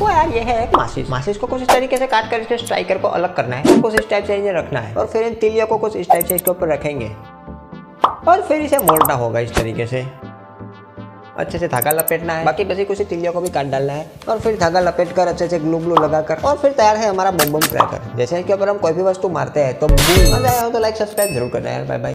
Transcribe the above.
वो यार, ये है। एक मासिस को कुछ इस तरीके से काट कर इसके स्ट्राइकर को अलग करना है। कुछ इस टाइप से इन्हें रखना है। और फिर इन तिलियों को कुछ इस टाइप से इसके ऊपर रखेंगे। और फिर इसे मोड़ना होगा इस तरीके से। अच्छे से धागा लपेटना है। बाकी बसी कुछ तिलियों को भी काट डालना है। और फिर धागा लपेट कर अच्छे से ग्लू ग्लू लगाकर और फिर तैयार है हमारा बम बम क्रैकर जैसे इसके ऊपर हम कोई भी वस्तु मारते हैं तो मज़ा आया हो तो लाइक सब्सक्राइब ज़रूर करना है बाय बाय